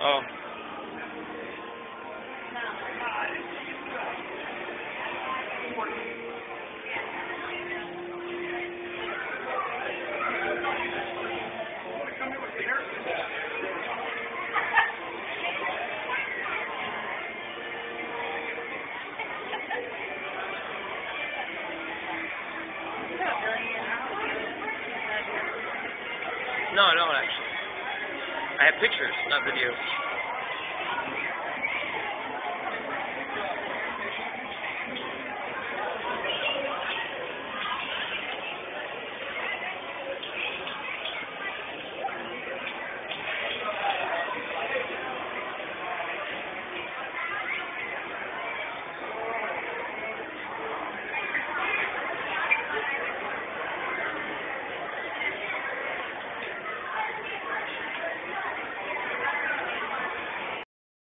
Oh. No, I don't actually. I have pictures, not videos.